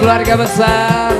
keluarga besar.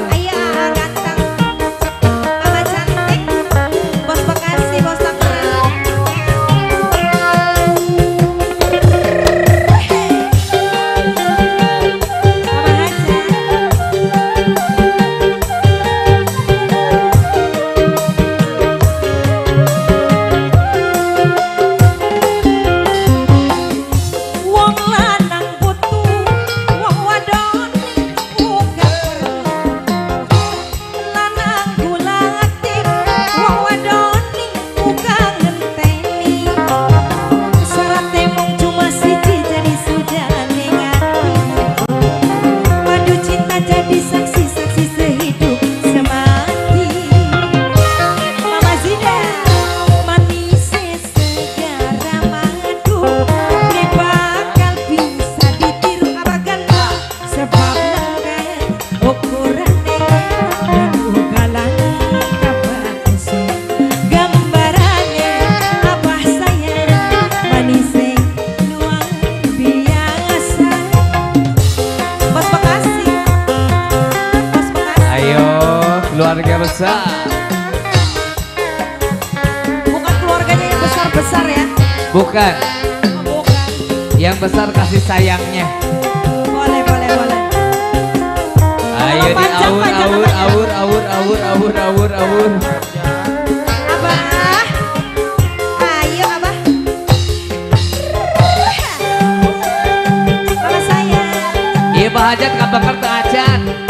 biasa. Bukan keluarganya yang besar-besar ya? Bukan. Yang besar kasih sayangnya. Boleh boleh boleh. Ayo di awur awur awur awur awur awur awur awur Abah. Ayo Abah. Sayang Iya Pak Hajat kabar kerta Hajat.